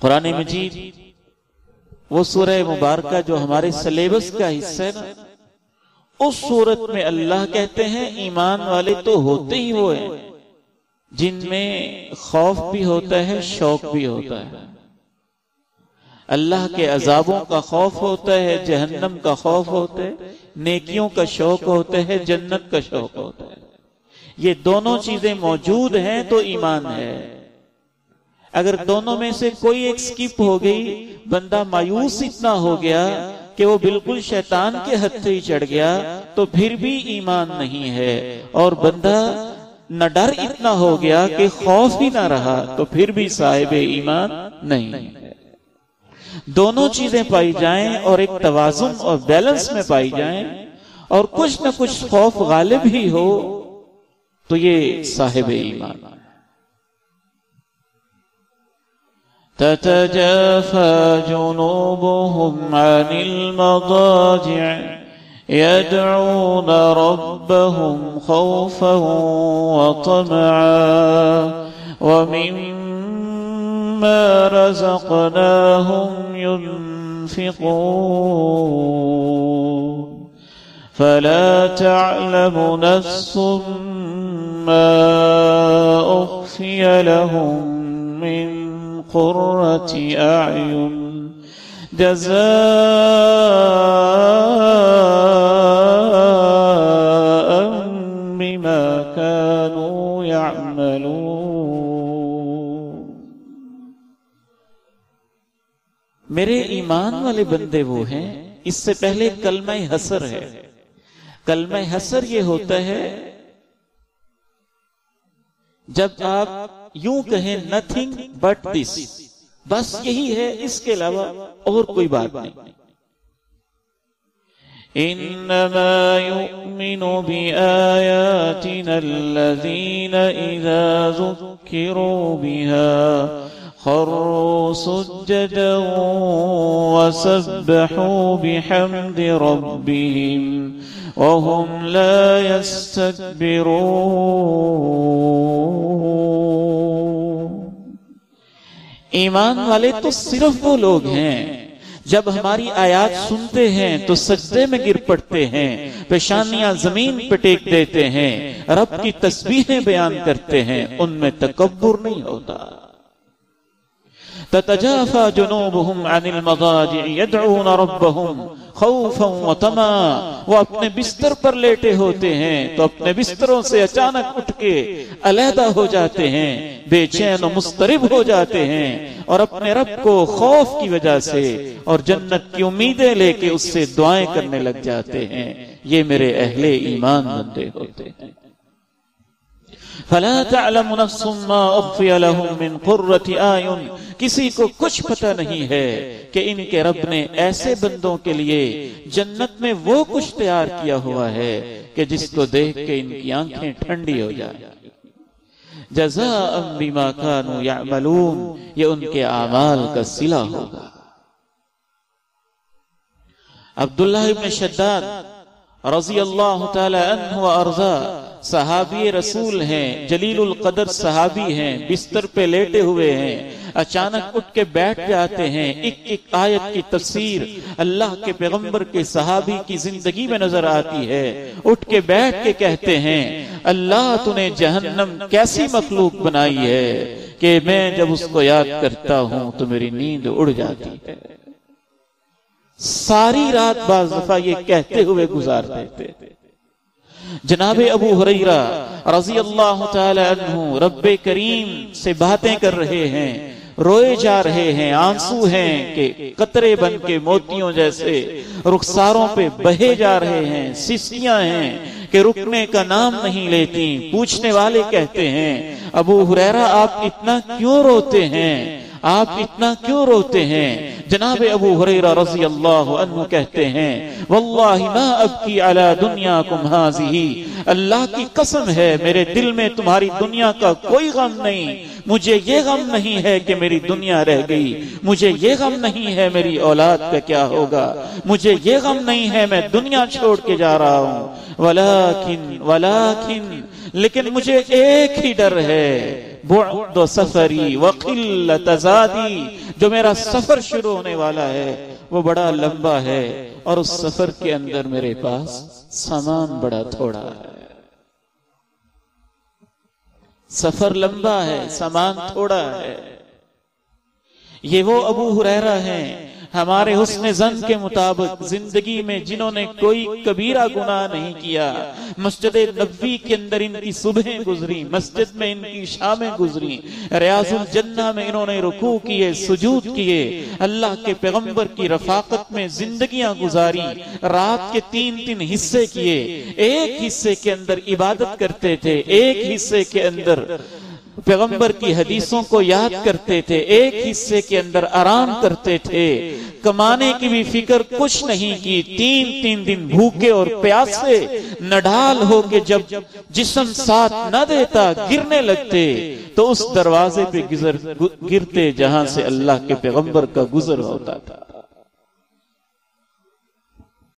قرآن مجید وہ سورہ مبارکہ جو ہمارے سلیبس کا حصہ ہے نا اس صورت میں اللہ کہتے ہیں ایمان والے تو ہوتے ہی وہ ہیں۔ جن میں خوف بھی ہوتا ہے شوق بھی ہوتا ہے۔ اللہ کے عذابوں کا خوف ہوتا ہے جہنم کا خوف ہوتا ہے نیکیوں کا شوق ہوتا ہے جنت کا شوق ہوتا ہے۔ یہ دونوں چیزیں موجود ہیں تو ایمان ہے۔ اگر دونوں میں سے کوئی ایک سکپ ہو گئی، بندہ مایوس اتنا ہو گیا کہ وہ بالکل شیطان کے حد ہی چڑھ گیا، تو پھر بھی ایمان نہیں ہے۔ اور بندہ نہ ڈر اتنا ہو گیا کہ خوف ہی نہ رہا، تو پھر بھی صاحب ایمان نہیں ہے۔ دونوں چیزیں پائی جائیں اور ایک توازن اور بیلنس میں پائی جائیں، اور کچھ نہ کچھ خوف غالب ہی ہو، تو یہ صاحب ایمان۔ تتجافى جنوبهم عن المضاجع يدعون ربهم خوفا وطمعا. ومما رزقناهم ينفقون. فلا تعلم نفس ما أخفي لهم من قرة أعين. جزاء بما كانوا يعملون. میرے ایمان والے بندے وہ ہیں، اس سے پہلے کلمہ حسر ہے۔ کلمہ حسر یہ ہوتا ہے، جب آپ یوں کہیں نتھنگ بٹ دس بس یہی ہے اس کے علاوہ اور کوئی بات نہیں۔ انما يؤمن بآياتنا الذين اذا ذكروا بها خروا سجدا وسبحوا بحمد ربهم وهم لا يستكبرون. ایمان والے تو صرف وہ لوگ ہیں، جب ہماری آیات سنتے ہیں تو سجدے میں گر پڑتے ہیں، پیشانیاں زمین پہ ٹیک دیتے ہیں، رب کی تسبیحیں بیان کرتے ہیں، ان میں تکبر نہیں ہوتا۔ تتجافى جنوبهم عن المضاجع، يدعون ربهم خوفا وطمعا. وہ اپنے بستر پر لیٹے ہوتے ہیں، تو اپنے بستروں سے اچانک اٹھ کے علیحدہ ہو جاتے ہیں، بے چین و مسترب ہو جاتے ہیں، اور اپنے رب کو خوف کی وجہ سے اور جنت کی امیدیں لے کے اس سے دعائیں کرنے لگ جاتے ہیں۔ یہ میرے اہل ایمان بندے ہوتے ہیں۔ فلا تعلم نفس ما اخفی لهم من قرۃ اعین کسی کو کچھ پتہ نہیں ہے کہ ان کے رب نے ایسے بندوں کے لیے جنت میں وہ کچھ تیار کیا ہوا ہے کہ جس کو دیکھ کے ان کی آنکھیں ٹھنڈی ہو جائیں۔ جزاء بما كانوا يعملون. یہ ان کے اعمال کا صلہ ہوگا۔ عبداللہ ابن شداد رضی اللہ تعالی عنہ و صحابی رسول ہیں، جلیل القدر صحابی ہیں، بستر پہ لیٹے ہوئے ہیں۔ اچانک اٹھ کے بیٹھ جاتے ہیں۔ ایک ایک آیت کی تفسیر اللہ کے پیغمبر کے صحابی کی زندگی میں نظر آتی ہے۔ اٹھ کے بیٹھ کے کہتے ہیں، اللہ تو نے جہنم کیسی مخلوق بنائی ہے کہ میں جب اس کو یاد کرتا ہوں تو میری نیند اڑ جاتی ہے۔ ساری رات بعض دفعہ یہ کہتے ہوئے گزار دیتے جناب ابو حریرہ رضی اللہ تعالی عنہ رب کریم سے باتیں کر رہے ہیں، روئے جا رہے ہیں، آنسو ہیں کہ قطرے بن کے موتیوں جیسے رخساروں پہ بہے جا رہے ہیں سسکیاں ہیں کہ رکنے کا نام نہیں لیتی پوچھنے والے کہتے ہیں، ابو حریرہ آپ اتنا کیوں روتے ہیں؟ آپ اتنا کیوں روتے ہیں؟ جناب ابو حریرہ رضی اللہ عنہ کہتے ہیں، واللہ ما ابکی علی دنیاکم حاضی اللہ کی قسم ہے، میرے دل میں تمہاری دنیا کا کوئی غم نہیں۔ مجھے یہ غم نہیں ہے کہ میری دنیا رہ گئی۔ مجھے یہ غم نہیں ہے میری اولاد کا کیا ہوگا۔ مجھے یہ غم نہیں ہے میں دنیا چھوڑ کے جا رہا ہوں۔ ولیکن ولیکن، لیکن مجھے ایک ہی ڈر ہے۔ بعد سفری وقلت زادی، جو میرا سفر شروع ہونے والا ہے، وہ بڑا لمبا ہے، اور اس سفر کے اندر میرے پاس سامان بڑا تھوڑا ہے۔ سفر لمبا ہے، سامان تھوڑا ہے۔ یہ وہ ابو حریرہ ہیں ہمارے حسن زن کے مطابق زندگی میں جنہوں نے کوئی کبیرہ گناہ نہیں کیا، مسجد نبی کے اندر ان کی صبحیں گزری مسجد میں ان کی شامیں گزری ریاض الجنہ میں انہوں نے رکوع کیے، سجود کیے، اللہ کے پیغمبر کی رفاقت میں زندگیاں گزاری، رات کے تین تین حصے کیے، ایک حصے کے اندر عبادت کرتے تھے، ایک حصے کے اندر پیغمبر کی حدیثوں کو یاد کرتے تھے، ایک حصے کے اندر آرام کرتے تھے۔ کمانے کی بھی فکر کچھ نہیں کی، تین تین دن بھوکے اور پیاسے نڈال ہو کے جب جسم ساتھ نہ دیتا، گرنے لگتے۔ تو اس دروازے پہ گرتے جہاں سے اللہ کے پیغمبر کا گزر ہوتا تھا۔